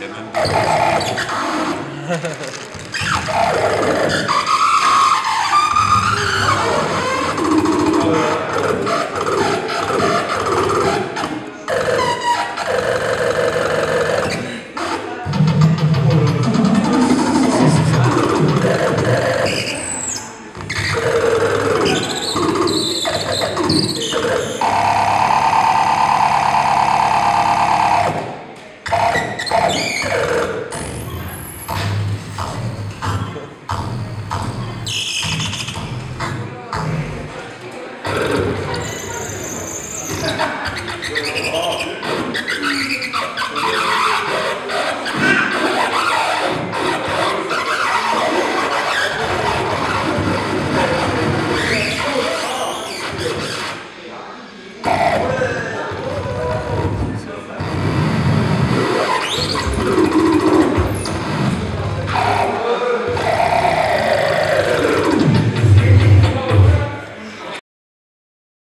ってる。